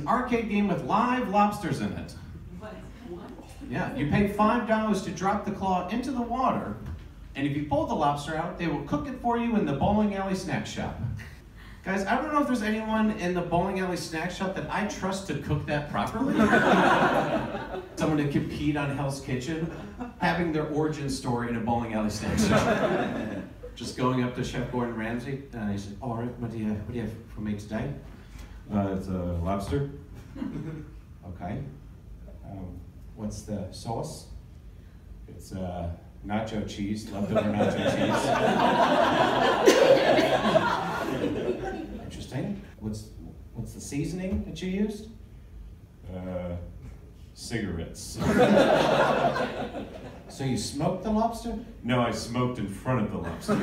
an arcade game with live lobsters in it. What? Yeah, you pay $5 to drop the claw into the water, and if you pull the lobster out, they will cook it for you in the bowling alley snack shop. Guys, I don't know if there's anyone in the bowling alley snack shop that I trust to cook that properly. Someone to compete on Hell's Kitchen, having their origin story in a bowling alley snack shop. Just going up to Chef Gordon Ramsay, and he said, "All right, what do you what do you have for me today?" Uh, it's a lobster. Okay. Um, what's the sauce? It's uh, nacho cheese, leftover nacho cheese. Interesting. What's what's the seasoning that you used? Uh, cigarettes. So you smoked the lobster? No, I smoked in front of the lobster.